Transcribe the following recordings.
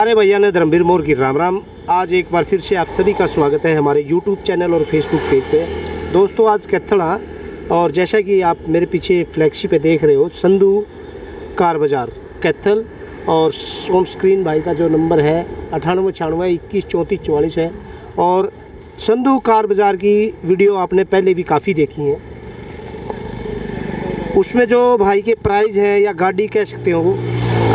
सारे भैया ने धर्मवीर मोर की राम राम। आज एक बार फिर से आप सभी का स्वागत है हमारे यूट्यूब चैनल और फेसबुक पेज पे। दोस्तों, आज कैथड़ा और जैसा कि आप मेरे पीछे फ्लैक्सी पे देख रहे हो, संधु कार बाज़ार, कैथल और ऑन स्क्रीन भाई का जो नंबर है, अठानवे, छियानवे, इक्कीस, चौंतीस, चौवालीस है। और संधु कार बाज़ार की वीडियो आपने पहले भी काफ़ी देखी है। उसमें जो भाई के प्राइस है या गाड़ी कह सकते हो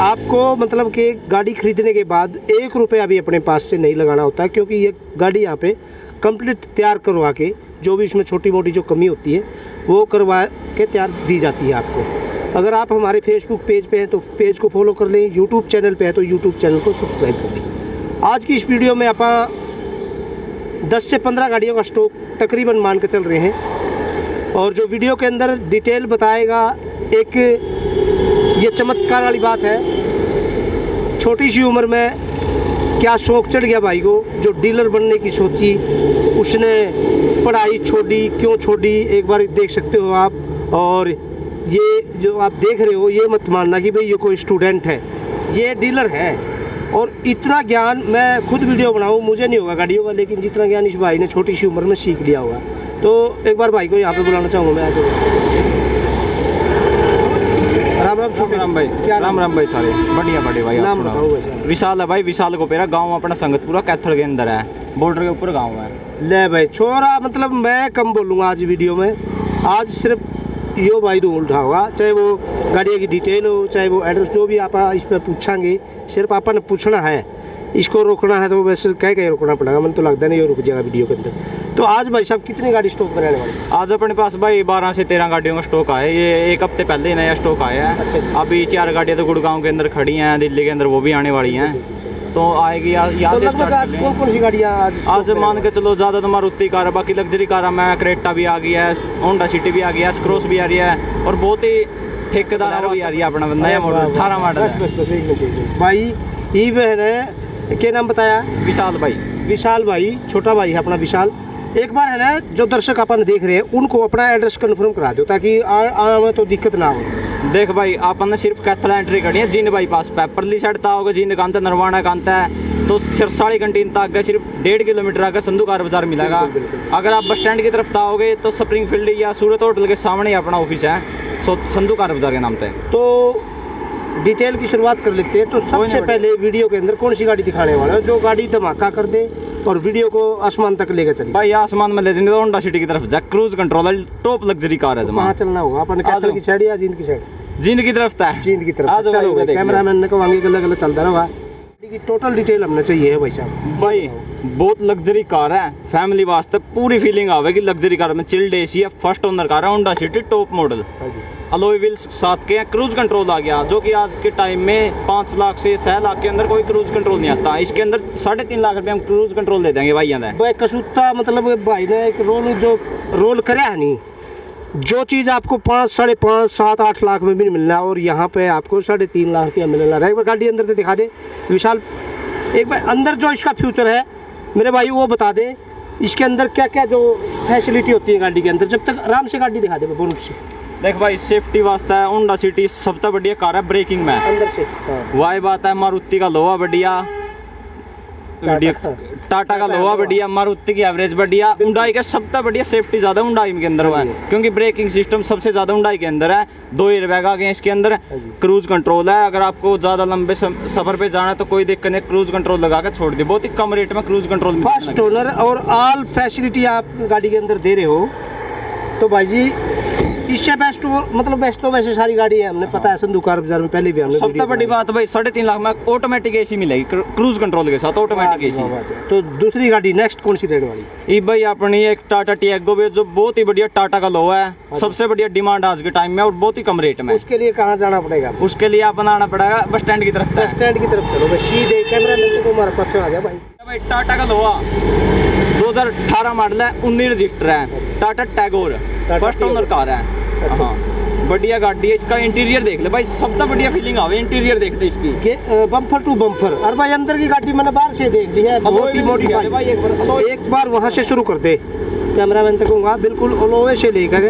आपको मतलब कि गाड़ी खरीदने के बाद एक रुपया भी अपने पास से नहीं लगाना होता है क्योंकि ये गाड़ी यहाँ पे कंप्लीट तैयार करवा के, जो भी इसमें छोटी मोटी जो कमी होती है, वो करवा के तैयार दी जाती है आपको। अगर आप हमारे फेसबुक पेज पे हैं तो पेज को फॉलो कर लें यूट्यूब चैनल पे है तो यूट्यूब चैनल को सब्सक्राइब कर लें। आज की इस वीडियो में आप 10 से 15 गाड़ियों का स्टॉक तकरीबन मान के चल रहे हैं। और जो वीडियो के अंदर डिटेल बताएगा, एक ये चमत्कार वाली बात है। छोटी सी उम्र में क्या शौक चढ़ गया भाई को, जो डीलर बनने की सोची, उसने पढ़ाई छोड़ी, क्यों छोड़ी, एक बार देख सकते हो आप। और ये जो आप देख रहे हो, ये मत मानना कि भाई ये कोई स्टूडेंट है, ये डीलर है। और इतना ज्ञान, मैं खुद वीडियो बनाऊँ, मुझे नहीं होगा गाड़ियों का, लेकिन जितना ज्ञान इस भाई ने छोटी सी उम्र में सीख लिया होगा। तो एक बार भाई को यहाँ पे बुलाना चाहूँगा मैं आके छोटे राम भाई क्या राम राम भाई सारे। बढ़िया बढ़िया भाई आप नाम। बताओ विशाल है भाई विशाल को पेरा गाँव अपना संगतपुरा कैथल के अंदर है। बॉर्डर के ऊपर गाँव है। ले भाई छोरा मतलब मैं कम बोलूँगा आज वीडियो में। आज सिर्फ़ यो भाई तो उठा होगा चाहे वो गाड़ी की डिटेल हो चाहे वो एड्रेस जो भी आप इस पर पूछांगे सिर्फ़ आपने पूछना है। इसको रोकना है तो वैसे कह के रोकना पड़ेगा। मन तो लगता नहीं ये रुक जाएगा वीडियो के अंदर। तो आज भाई साहब कितनी गाड़ी स्टॉक बनाने वाले? आज अपने पास भाई बारह से तेरह गाड़ियों का स्टॉक आया ये एक हफ़्ते पहले ही नया स्टॉक आया अच्छा है जी। अभी चार गाड़ियाँ तो गुड़गांव के अंदर खड़ी हैं दिल्ली के अंदर वो भी आने वाली हैं। तो आएगी यहाँ तो से आज कौन कौन सी गाड़ियाँ आज stock आज बनाने मान के चलो ज़्यादा तो मारुति कार है बाकी लग्जरी कार है मैं क्रेटा भी आ गई है होंडा सिटी भी आ गई है स्क्रोस भी आ रही है और बहुत ही ठेकेदार भी आ रही है अपना नया मॉडल अठारह मॉडल। भाई ये बहन है क्या नाम बताया? विशाल भाई। विशाल भाई छोटा भाई है अपना विशाल। एक बार है ना जो दर्शक अपन देख रहे हैं उनको अपना एड्रेस कंफर्म करा दो ताकि आ- आने में तो दिक्कत ना हो। देख भाई आपन ने सिर्फ़ कैथल एंट्री करी है जींद बाईपास पे। परली साइड ता होगा जींद कांता नरवाना कांता है। तो सिरसाड़ी कंटीन तक आगे सिर्फ़ डेढ़ किलोमीटर आगे संधू कार बाज़ार मिलेगा। अगर आप बस स्टैंड की तरफ़ आओगे तो स्प्रिंग फ़ील्ड या सूरत होटल के सामने ही अपना ऑफ़िस है सो संधू कार बाज़ार के नाम पे। तो डिटेल की शुरुआत कर लेते हैं। तो सबसे पहले वीडियो के अंदर कौन सी गाड़ी दिखाने वाला है? जो गाड़ी धमाका कर दे और वीडियो को आसमान तक लेकर चले भाई आसमान में ले जाने होंडा सिटी की तरफ़ Jack cruise control top luxury car है जमा चलना होगा? अपन कैथल की साइड या जींद की साइड? जींद की तरफ़ था जींद की तरफ़ कैमरा मैन ने कहो अलग कैमरामैन आगे गला गला चलता रहा गाड़ी की टोटल डिटेल हमने चाहिए है भाई साहब। भाई बहुत लग्जरी कार है। फैमिली वास्ते पूरी फीलिंग आवेगी लग्जरी कार में चिल्ड एसी है फ़र्स्ट ओनर कार है Honda City top model alloy wheels साथ के हैं क्रूज कंट्रोल आ गया जो कि आज के टाइम में पाँच लाख से छह लाख के अंदर कोई क्रूज कंट्रोल नहीं आता। इसके अंदर साढ़े तीन लाख रुपए हम क्रूज कंट्रोल दे देंगे भाई यहाँ भाई कसूता मतलब भाई ने एक रोल जो रोल करे है नहीं जो चीज़ आपको पाँच साढ़े पाँच सात आठ लाख में भी नहीं मिलना है और यहाँ पे आपको साढ़े तीन लाख रुपया मिलना लगा एक बार गाड़ी अंदर से दिखा दे। विशाल एक बार अंदर जो इसका फ्यूचर है मेरे भाई वो बता दे इसके अंदर क्या क्या जो फैसिलिटी होती है गाड़ी के अंदर? जब तक आराम से गाड़ी दिखा दे बोनट से देख भाई सेफ्टी वास्ता है होंडा सिटी सबसे बढ़िया कार है ब्रेकिंग में। अंदर से। वाई बात है मारुति का लोहा बढ़िया। टाटा का। लोहा बढ़िया मारुति की एवरेज बढ़िया। उंडाई का सबसे बढ़िया सेफ्टी ज़्यादा उंडाई के अंदर हुआ है। क्योंकि ब्रेकिंग सिस्टम सबसे ज़्यादा उंडाई के अंदर है। दो एयरबैग आ गए इसके अंदर। क्रूज कंट्रोल है। अगर आपको ज़्यादा लंबे सफ़र पे जाना है तो कोई दिक्कत नहीं क्रूज कंट्रोल लगा के छोड़ दी। बहुत ही कम रेट में क्रूज कंट्रोल फ़र्स्ट ओनर और ऑल फैसिलिटी आप गाड़ी के अंदर दे रहे हो। तो भाई जी इससे बेस्ट मतलब बेस्ट तो वैसे सारी गाड़ी है हमने पता है संदूकार बाज़ार में पहले भी हमने सबसे बड़ी बात भाई साढ़े तीन लाख में ऑटोमेटिक एसी मिलेगी क्रूज कंट्रोल के साथ ऑटोमेटिक एसी। तो दूसरी गाड़ी नेक्स्ट कौन सी रेट वाली? ये भाई अपनी एक टाटा टियागो भी जो बहुत ही बढ़िया टाटा का लोहा है सबसे बढ़िया डिमांड आज के टाइम में और बहुत ही कम रेट में उसके लिए कहाँ जाना पड़ेगा? उसके लिए आप बनाना पड़ेगा बस स्टैंड की तरफ़ बस स्टैंड की तरफ़ चलो भाई सीधे कैमरा लेते तो हमारा पक्ष आ गया भाई। टाटा का लोहा 2018 मॉडल है 19 रजिस्टर है। Tata Tigor first owner car है। हाँ बढ़िया गाड़ी है इसका इंटीरियर देख ले भाई सबसे बढ़िया फीलिंग आवे इंटीरियर देख ले इसकी। के बम्पर टू बम्पर और भाई अंदर की गाड़ी मैंने बाहर से देख ली है बहुत ही मोटी दिखा भाई एक बार, एक बार वहाँ से शुरू कर दे। कैमरामैन तक कहूँगा बिल्कुल ओलोवे से लेकर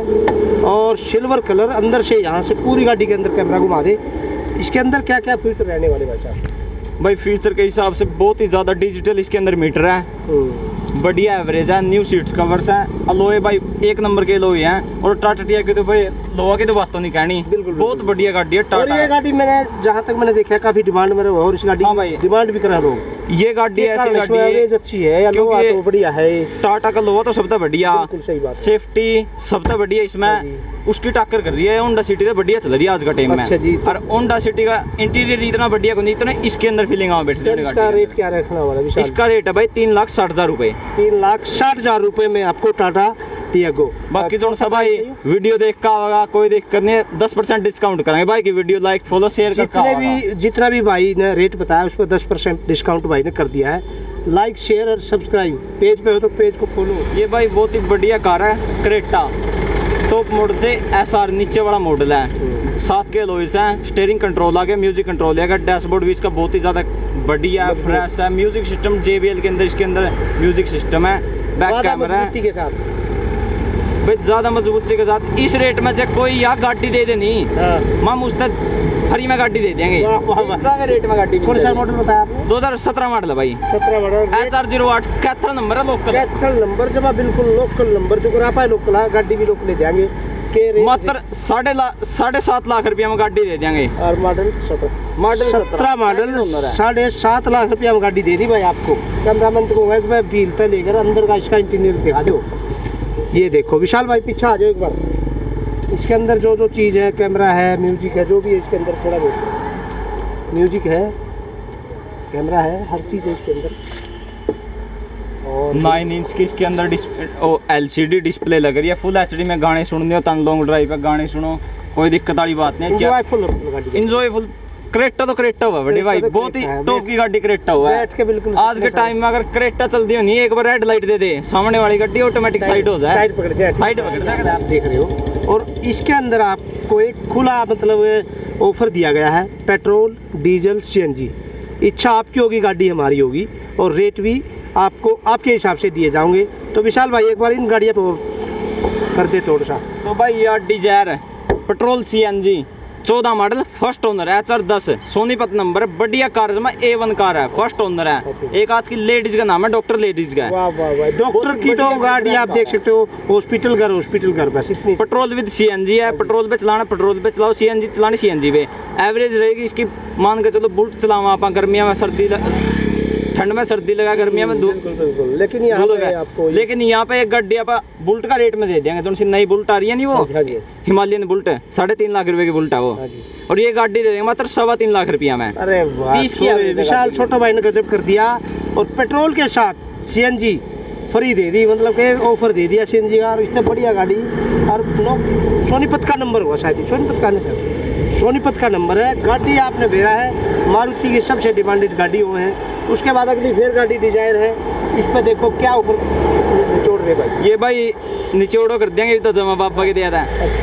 और सिल्वर कलर अंदर से यहाँ से पूरी गाड़ी के अंदर कैमरा घुमा दे। इसके अंदर क्या क्या फीचर रहने वाले भाई साहब? भाई फीचर के हिसाब से बहुत ही ज़्यादा डिजिटल इसके अंदर मीटर है। हम्म, बढ़िया एवरेज है न्यू सीट्स कवर्स हैं। अलोए भाई, एक नंबर के लोहे हैं और टाटा टिया के तो भाई लोहा की तो बात तो नहीं कहनी। बिल्कुल, बहुत बढ़िया गाड़ी है टाटा ये गाड़ी मैंने जहाँ तक मैंने देखा है काफ़ी डिमांड में और इस गाड़ी हाँ डिमांड भी करा लोग ये गाड़ी ऐसी गाड़ी है अच्छी है क्योंकि तो बढ़िया है। टाटा का लोहा तो सबसे बढ़िया। है। सेफ्टी सबसे बढ़िया हाँ इसमें उसकी टक्कर कर रही है होंडा सिटी तो बढ़िया चल रही है आज का टाइम में। अच्छा और होंडा सिटी का इंटीरियर इतना बढ़िया को नहीं इतना इसके अंदर फीलिंग आ बैठती सर, है इसका रेट क्या रखना वाला इसका रेट है भाई तीन लाख साठ हज़ार रुपए। तीन लाख साठ हज़ार रुपए में आपको टाटा टियागो बाकी जो सा भाई वीडियो देख का होगा कोई दिक्कत नहीं दस परसेंट डिस्काउंट करेंगे। भाई की वीडियो लाइक फॉलो शेयर जितने भी जितना भी भाई ने रेट बताया उस पर दस परसेंट डिस्काउंट भाई ने कर दिया है। लाइक शेयर और सब्सक्राइब पेज पे हो तो पेज को फॉलो ये भाई बहुत ही बढ़िया कार है क्रेटा टॉप मॉडल से एस आर नीचे वाला मॉडल है। सात के लोइस हैं स्टेयरिंग कंट्रोल आ गया म्यूज़िक कंट्रोल आ गया। डैशबोर्ड भी इसका बहुत ही ज़्यादा बढ़िया है फ्रेश है। म्यूज़िक सिस्टम JBL के अंदर इसके अंदर म्यूज़िक सिस्टम है। बैक कैमरा है। के साथ। भाई ज़्यादा मजबूती के साथ इस रेट में जब कोई या गाड़ी दे देनी। हाँ। हम उस तक फ्री में गाड़ी दे देंगे। के रेट में गाड़ी दो हज़ार सत्रह मॉडल है भाई। सत्रह मॉडल एच आर ज़ीरो आठ कैथल नंबर है लोकल कैथल नंबर जमा बिल्कुल लोकल नंबर जो करा पाए लोकल है गाड़ी भी लोकल ले जाएँगे मात्र साढ़े साढ़े सात लाख रुपया में गाड़ी दे देंगे। और मॉडल मॉडल सत्रह। मॉडल साढ़े सात लाख रुपया में गाड़ी दे दी भाई आपको। कैमरामैन को मैं मैं व्हील तक लेकर अंदर का इसका इंटीरियर दिखा दो। ये देखो विशाल भाई पीछे आ जाओ एक बार। इसके अंदर जो जो चीज़ है कैमरा है म्यूज़िक है जो भी है इसके अंदर थोड़ा बहुत। म्यूज़िक है कैमरा है हर चीज़ है इसके अंदर। और नाइन इंच की इसके अंदर डिस्प्ले ओ एलसीडी डिस्प्ले लग रही है फुल एचडी में गाने सुनने हो तन लॉन्ग ड्राइव पे गाने सुनो कोई दिक्कत वाली बात नहीं गाड़ी इंजॉयफुल क्रेटा तो क्रेटा हुआ बड़ी भाई बहुत ही टॉप की गाड़ी क्रेटा हुआ है बिल्कुल आज के टाइम में अगर क्रेटा चलती होनी एक बार रेड लाइट दे दे सामने वाली गाड़ी ऑटोमेटिक साइड हो जाए साइड पकड़ जाए साइड पकड़ जाए आप देख रहे हो और इसके अंदर आपको एक खुला मतलब ऑफ़र दिया गया है पेट्रोल डीजल सीएनजी इच्छा आपकी होगी गाड़ी हमारी होगी और रेट भी आपको आपके हिसाब से दिए जाओगे तो विशाल भाई एक बार इन गाड़ियों पर कर दे थोड़ा सा तो भाई यार डिज़ायर पेट्रोल सीएनजी चौदह मॉडल फ़र्स्ट ओनर है एच आर दस। सोनीपत नंबर बढ़िया कार में ए वन कार है फ़र्स्ट ओनर है। अच्छा। एक आध की लेडीज़ का नाम है डॉक्टर लेडीज़ का है। डॉक्टर की तो गाड़ी आप देख सकते हो हॉस्पिटल घर हॉस्पिटल घर बस पेट्रोल विद सीएनजी है पेट्रोल पे चलाना पेट्रोल पे चलाओ सीएनजी चलानी जी पे। एवरेज रहेगी इसकी मान के चलो बुलेट चलावा आप गर्मियों में सर्दी ठंड में सर्दी लगा गर्मियों में धूप। बिल्कुल बिल्कुल। लेकिन यहाँ पे आपको लेकिन यहाँ पे एक गाड़ी आप बुलेट का रेट में दे देंगे। तो नई बुलेट आ रही है नहीं वो? हाँ हाँ हिमालयन बुलेट साढ़े तीन लाख रुपए की बुलेट है वो। हाँ और ये गाड़ी दे देंगे मात्र सवा तीन लाख रुपया में। अरे वाह 30 की छोटे- average है। विशाल छोटा भाई ने गजब कर दिया। और पेट्रोल के साथ सीएनजी फ्री दे दी मतलब के ऑफ़र दे दिया सीएनजी का। और इतने बढ़िया गाड़ी। और सोनीपत का नंबर हुआ शायद सोनीपत का नहीं सर सोनीपत का नंबर है। गाड़ी आपने भेजा है। मारुति की सबसे डिमांडेड गाड़ी वो है। उसके बाद अगली फिर गाड़ी डिज़ायर है। इस पर देखो क्या ऊपर निचोड़ रहे भाई। ये भाई निचोड़ो कर देंगे तो जमा पापा के दिया था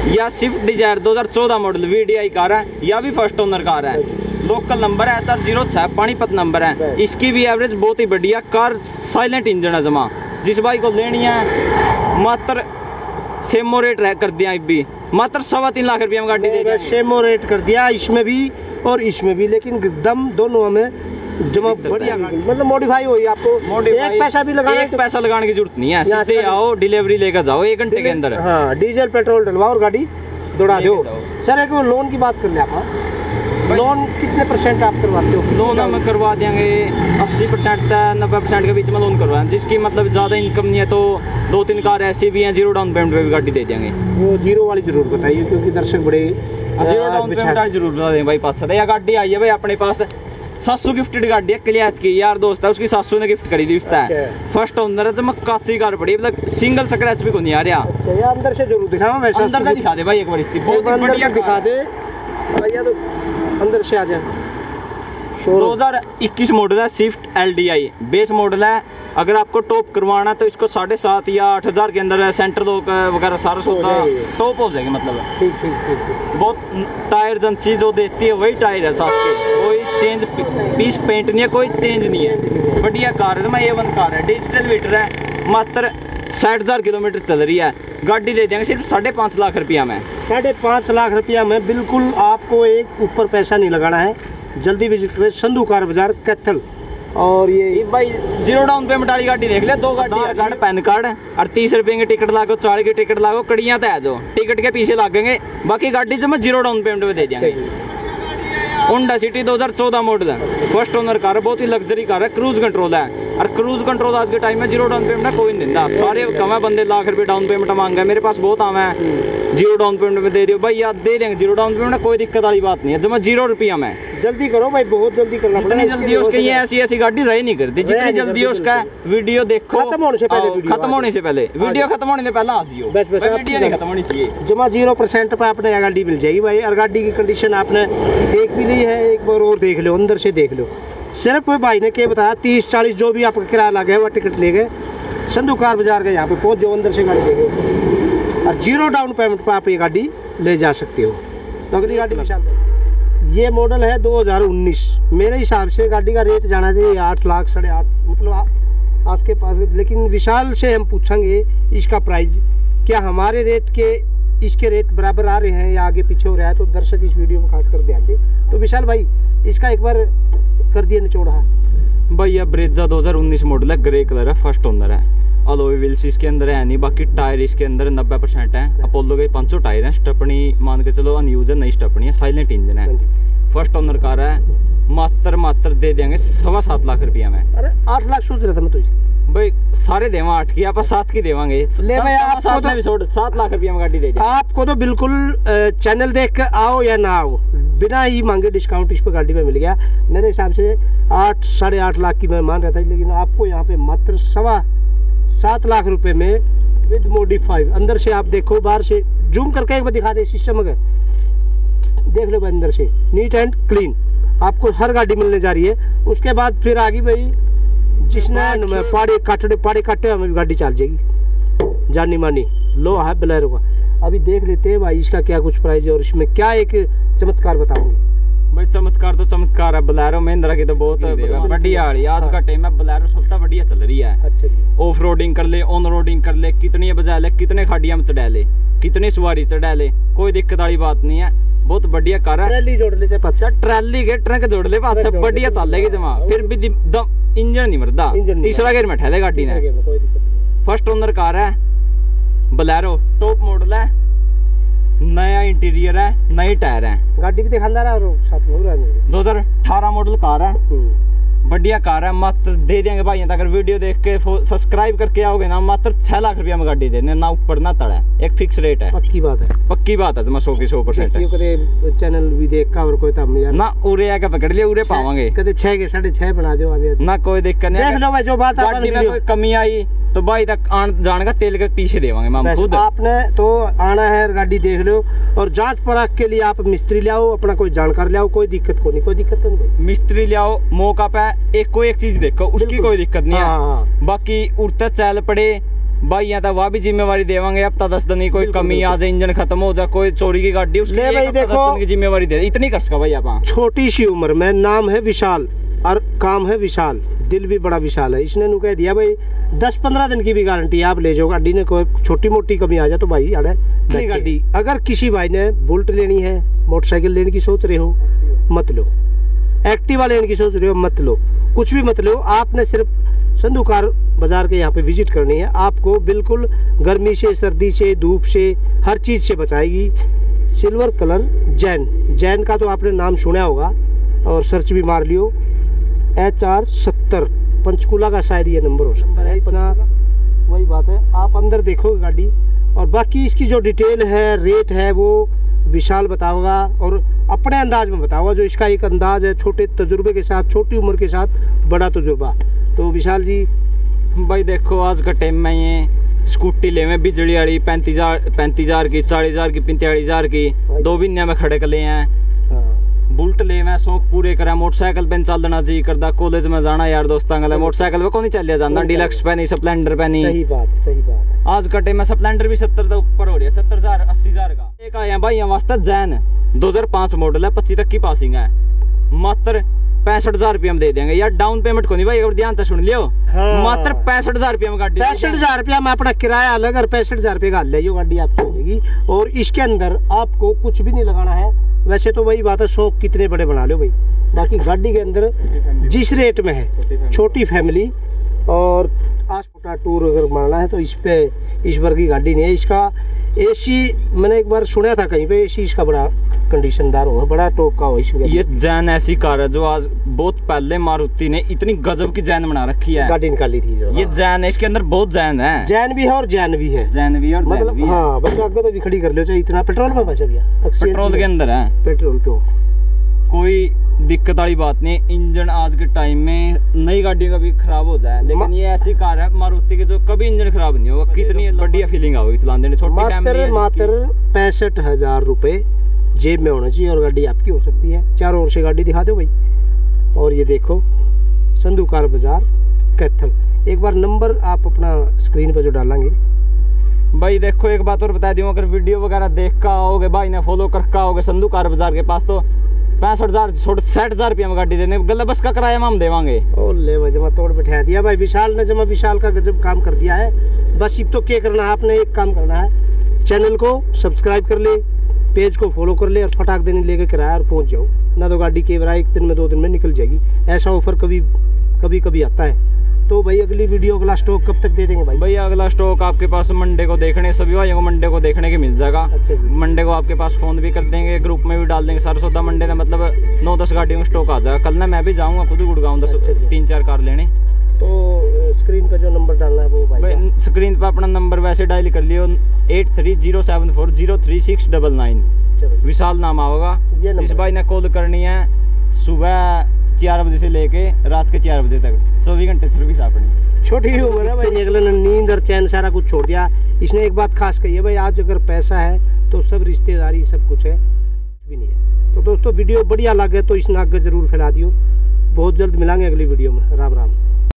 या Swift Dzire 2014 model VDI car है या भी फ़र्स्ट ओनर कार है। लोकल नंबर है सर ज़ीरो छः पानीपत नंबर है। इसकी भी एवरेज बहुत ही बढ़िया कार साइलेंट इंजन है जमा। जिस भाई को लेनी है मात्र सेमो रेट कर दिया भी मात्र सवा तीन लाख रुपया में गाड़ी दे सेमो रेट कर दिया इसमें भी और इसमें भी लेकिन दम दोनों हमें जमा बढ़िया मतलब मॉडिफाई हुई आपको एक पैसा भी लगाना एक पैसा लगाने की ज़रूरत नहीं है। सीधे आओ डिलीवरी लेकर जाओ एक घंटे के अंदर। हाँ डीजल पेट्रोल डलवाओ और गाड़ी दौड़ा दो। सर एक लोन की बात कर ले आप हाँ? लोन कितने परसेंट आप करवाते हो? लोन हम करवा देंगे अस्सी परसेंट नब्बे परसेंट के बीच में लोन करवा जिसकी मतलब ज़्यादा इनकम नहीं है तो दो तीन कार ऐसी भी हैं ज़ीरो डाउन पेमेंट पे भी गाड़ी दे देंगे। वो ज़ीरो वाली ज़रूर बताइए क्योंकि दर्शक बड़े ज़ीरो डाउन पेमेंट ज़रूर बता दें भाई पाँच सौ या गाड़ी आई है भाई अपने पास सासू गिफ्टेड गाड़ी है क्लियात की यार दोस्त है उसकी सासू ने गिफ्ट करी थी उसका। अच्छा। फ़र्स्ट ओनर है जब कासी कार पड़ी मतलब सिंगल स्क्रैच भी को नहीं आ रहा अच्छा अंदर से ज़रूर वैसा अंदर का दिखा दे भाई एक बार इसकी बहुत बढ़िया दिखा दे। भैया तो अंदर से आ जाए। दो हज़ार इक्कीस मॉडल है Swift L D I base model है। अगर आपको टॉप करवाना है तो इसको साढ़े सात या आठ हज़ार के अंदर सेंटर लोग वगैरह सारा सौदा। टॉप हो जाएगी मतलब। ठीक ठीक ठीक ठीक। बहुत टायर एजेंसी जो देती है वही टायर है साथ के। कोई चेंज पीस पेंट नहीं है कोई चेंज नहीं है। बढ़िया कार है। मैं ए वन कार है। डिजिटल मीटर है। मात्र साठ हज़ार किलोमीटर चल रही है। गाड़ी दे देंगे सिर्फ़ साढ़े पाँच लाख रुपया में। साढ़े पाँच लाख रुपया में बिल्कुल आपको एक ऊपर पैसा नहीं लगाना है। जल्दी विज़िट करें संधू कार बाज़ार कैथल। और ये भाई ज़ीरो डाउन पेमेंट वाली गाड़ी देख ले दो गाड़ी आधार कार्ड पैन कार्ड और तीस रुपये की टिकट लागो चालीस की टिकट लागो कड़ियाँ तो है जो टिकट के पीछे लागेंगे बाकी गाड़ी जो मैं ज़ीरो डाउन पेमेंट में दे देंगे होंडा सिटी 2014 मॉडल है। फ़र्स्ट ओनर कार है बहुत ही लग्जरी कार है क्रूज कंट्रोल है। और क्रूज कंट्रोल आज के टाइम में ज़ीरो डाउन पेमेंट कोई नहीं देता। सारे कम है बंदे लाख रुपए डाउन पेमेंट मांगे मेरे पास बहुत आम है। ज़ीरो डाउन पेमेंट में दे दियो। भाई यार दे देंगे। ज़ीरो डाउन पेमेंट कोई दिक्कत वाली बात नहीं है। जब मैं ज़ीरो रुपया में। जल्दी करो भाई बहुत जल्दी करना पड़ेगा। जल्दी उसके ये ऐसी ऐसी गाड़ी रह नहीं करती। जितनी जल्दी उसका वीडियो देखो। खत्म होने से पहले खत्म होने से पहले। वीडियो खत्म होने से पहले आ जियो। बस, बस, वीडियो नहीं खत्म होनी चाहिए। जमा ज़ीरो परसेंट पे आपने गाड़ी मिल जाएगी भाई। और गाड़ी की कंडीशन आपने देख भी ली है। एक बार और देख लो अंदर से देख लो। सिर्फ़ भाई ने क्या बताया, तीस, चालीस जो भी आपका किराया लगे वो टिकट ले गए संधू कार बाज़ार के यहाँ पे पहुँच जाओ अंदर से गाड़ी ले गए और ज़ीरो डाउन पेमेंट पर आप ये गाड़ी ले जा सकते हो। तो अगली गाड़ी विशाल ये मॉडल है 2019 मेरे हिसाब से गाड़ी का रेट जाना चाहिए आठ लाख, साढ़े आठ मतलब आज के पास। लेकिन विशाल से हम पूछेंगे इसका प्राइस, क्या हमारे रेट के इसके रेट बराबर आ रहे हैं या आगे पीछे हो रहा है तो दर्शक इस वीडियो में खासकर ध्यान दें। तो विशाल भाई इसका एक बार कर दिए निचोड़ा भैया ब्रेजा 2019 मॉडल है ग्रे कलर है फ़र्स्ट ओनर है। अलॉय व्हील्स इसके अंदर है नहीं बाकी टायर इसके अंदर 90 परसेंट है। अपोलो के 500 टायर हैं स्टपनी मान के चलो अनयूज है नई स्टपनी है साइलेंट इंजन है। फ़र्स्ट ओनर कार है मात्र मात्र दे देंगे सवा सात लाख रुपया में। अरे आठ लाख सोच रहा था मैं तो इसकी। भाई सारे देवा आठ की आप सात की देवांगे। ले भाई, आपको सात तो- छोड़ सात लाख रुपया में गाड़ी दे देंगे आपको तो बिल्कुल चैनल देख कर आओ या ना आओ बिना ही मांगे डिस्काउंट इस पर गाड़ी में मिल गया। मेरे हिसाब से आठ साढ़े आठ लाख की मैं मान रहा था लेकिन आपको यहाँ पे मात्र सवा सात लाख रुपए में विद मोडिफाइड अंदर से आप देखो बाहर से जूम करके एक बार दिखा दे सिस्टम अगर। देख लो भाई अंदर से। नीट एंड क्लीन आपको हर गाड़ी मिलने जा रही है। उसके बाद फिर आगे भाई जिसने पाड़े काटे पाड़े काटे हमें गाड़ी चल जाएगी। जानी मानी। लो है बलेरो का। अभी देख लेते हैं भाई इसका क्या कुछ प्राइस है और इसमें क्या एक चमत्कार बताऊँगी। भाई चमत्कार तो चमत्कार है बलेरो महिंद्रा की तो बहुत बढ़िया वाली आज का टाइम है बलेरो सबसे बढ़िया चल रही है। अच्छा ऑफ़ रोडिंग कर ले ऑन रोडिंग कर ले कितनी बजा ले कितने खाड़िया में चढ़ा ले कितनी सवारी चढ़ा ले कोई दिक्कत वाली बात नहीं है। बहुत बढ़िया कार है। रैली जोड़ ले अच्छा ट्रैली के ट्रक जोड़ ले बढ़िया चलेगी जमा। फिर भी इंजन नहीं मरदा। तीसरा गेयर में ठहरे गाड़ी ने। फ़र्स्ट ओनर कार है बलैरो टॉप मॉडल है नया इंटीरियर है नए टायर है। गाड़ी भी दिखा रहा और साथ में हो रहा है 2018 मॉडल कार है। हम्म। बढ़िया कार है मात्र दे देंगे भाई। अगर वीडियो देख के सब्सक्राइब करके आओगे ना मात्र छह लाख रुपया में गाड़ी देने ना ऊपर ना तड़ा एक फिक्स रेट है। पक्की बात है। पक्की बात है जमा सौ की सौ परसेंट चैनल भी देख का और कोई तब ना उरे आके पकड़ लिया उरे पावांगे। कदे छह के साढ़े छह बना दो ना कोई दिक्कत नहीं देख लो भाई जो बात कमी आई। तो भाई तक आन जान का तेल के पीछे देवांगे हम खुद। आपने तो आना है गाड़ी देख लो और जाँच परख के लिए आप मिस्त्री ले आओ अपना कोई जानकार ले आओ कोई दिक्कत को नहीं कोई दिक्कत तो नहीं मिस्त्री ले आओ मौका पे एक कोई एक चीज़ देखो उसकी कोई दिक्कत नहीं हाँ, हाँ, है। बाकी उड़ते चल पड़े भाई यहाँ तक वह भी जिम्मेवारी देवांगे अब दस दिन की कोई कमी आ जाए इंजन खत्म हो जाए कोई चोरी की गाड़ी उसकी भाई देखो। दिन की जिम्मेवारी दे इतनी कर सका भाई आप। छोटी सी उम्र में नाम है विशाल और काम है विशाल। दिल भी बड़ा विशाल है। इसने कह दिया भाई दस पंद्रह दिन की भी गारंटी आप ले जाओ गाड़ी ने कोई छोटी मोटी कमी आ जाए तो भाई अरे गाड़ी अगर किसी भाई ने बुलेट लेनी है मोटरसाइकिल लेने की सोच रहे हो मत लो। एक्टिवा लेने की सोच रहे हो मत लो। कुछ भी मत लो आपने सिर्फ़ संधू कार बाज़ार के यहाँ पे विज़िट करनी है। आपको बिल्कुल गर्मी से सर्दी से धूप से हर चीज़ से बचाएगी। सिल्वर कलर जैन जैन का तो आपने नाम सुना होगा और सर्च भी मार लियो। एच आर सत्तर। पंचकूला का शायद ये नंबर हो सकता है। इतना वही बात है। आप अंदर देखोगे गाड़ी और बाकी इसकी जो डिटेल है रेट है वो विशाल बताओगा और अपने अंदाज में बताओगा जो इसका एक अंदाज है छोटे तजुर्बे के साथ छोटी उम्र के साथ बड़ा तजुर्बा। तो विशाल जी भाई देखो आज का टाइम में ये स्कूटी ले में बिजली वाली पैंतीस हज़ार पैंतीस हज़ार की चालीस हज़ार की पैंतालीस हज़ार की दो बिन्या में खड़े कर ले हैं। बुलट ले मैं शौक पूरे करा मोटरसाइकिल पे चलना जी करदा कॉलेज में जाना यार दोस्तां गले मोटरसाइकिल पे कौन चलिया जाना डिलक्स पे नहीं स्प्लेंडर पे नहीं सही बात सही बात आज का टाइम में स्प्लेंडर भी सत्तर तो ऊपर हो रही है सत्तर हज़ार अस्सी हज़ार का एक आया भाई यहाँ वास्ते जैन दो हज़ार पाँच मॉडल है पच्चीस तक की पासिंग है मात्र पैंसठ हज़ार रुपया में दे देंगे यार डाउन पेमेंट को नहीं भाई अगर ध्यान से सुन लियो हाँ। मात्र पैंसठ हज़ार रुपया में गाड़ी दे पैंसठ हज़ार रुपया में अपना किराया अलग और पैंसठ हज़ार रुपये का ले गाड़ी आपकी हो जाएगी और इसके अंदर आपको कुछ भी नहीं लगाना है वैसे तो वही बात है शौक कितने बड़े बना लो भाई। बाकी गाड़ी के अंदर जिस रेट में है छोटी फैमिली और आस छोटा टूर अगर मारना है तो इस पे इस बार की गाड़ी नहीं है। इसका एसी मैंने एक बार सुना था कहीं पे एसी इसका बड़ा कंडीशनदार हो बड़ा टॉप का हो इसमें ये जैन ऐसी कार है जो आज बहुत पहले मारुति ने इतनी गजब की जैन बना रखी है। गाड़ी निकाली थी जो। ये। जैन है इसके अंदर बहुत जैन है। जैन भी है और जैन भी है। जैन भी और मतलब हाँ। बस आगे तो भी खड़ी कर लो चाहे इतना पेट्रोल में बचा भैया पेट्रोल के अंदर है। पेट्रोल पे कोई दिक्कत वाली बात नहीं इंजन आज के टाइम में नई गाड़ी का भी खराब हो जाए लेकिन ये ऐसी कार है मारुति की जो कभी इंजन खराब नहीं होगा कितनी बढ़िया फीलिंग आओगी चलाने छोटी मात्र मात्र पैंसठ हज़ार रुपए जेब में होना चाहिए और गाड़ी आपकी हो सकती है। चारों ओर से गाड़ी दिखा दो भाई। और ये देखो संधू कार बाज़ार कैथल। एक बार नंबर आप अपना स्क्रीन पर जो डालेंगे। भाई देखो एक बात और बता दूँ अगर वीडियो वगैरह देख का आओगे भाई ने फॉलो कर का आओगे संधू कार बाज़ार के पास तो पैंसठ हज़ार साठ हज़ार रुपया में गाड़ी देने। गला बस का किराया हम देवांगे। ओ ले भाई जमा तोड़ बैठा दिया भाई, विशाल ने जमा, विशाल का गजब काम कर दिया है। बस अब तो क्या करना है, आपने एक काम करना है। चैनल को सब्सक्राइब कर ले, पेज को फॉलो कर ले और फटाक देने लेके किराया और पहुँच जाओ। ना तो गाड़ी के एक दिन में, दो दिन में निकल जाएगी। ऐसा ऑफ़र कभी कभी कभी आता है। तो भाई अगली वीडियो अगला स्टॉक कब तक दे देंगे भाई? भाई अगला स्टॉक आपके पास मंडे को देखने सभी भाइयों को मंडे को देखने के मिल जाएगा। अच्छा मंडे को आपके पास फ़ोन भी कर देंगे ग्रुप में भी डाल देंगे सारा सौदा मंडे का मतलब नौ दस गाड़ियों का स्टॉक आ जाएगा। कल ना मैं भी जाऊँगा खुद ही गुड़गांव दस अच्छा तीन चार कार लेने। तो स्क्रीन पर जो नंबर डालना है वो भाई स्क्रीन पर अपना नंबर वैसे डायल कर लियो eight three zero seven four zero three six double nine Vishal नाम आएगा ये जिस भाई ने कॉल करनी है सुबह चार बजे से लेके रात के चार बजे तक। चौबीस घंटे सर्विस अपनी। छोटी उम्र है भाई अगले ने नींद और चैन सारा कुछ छोड़ दिया। इसने एक बात खास कही है भाई, आज अगर पैसा है तो सब रिश्तेदारी, सब कुछ है भी नहीं है। तो दोस्तों, वीडियो बढ़िया लागे तो इसने आगे ज़रूर फैला दियो। बहुत जल्द मिलेंगे अगली वीडियो में। राम राम।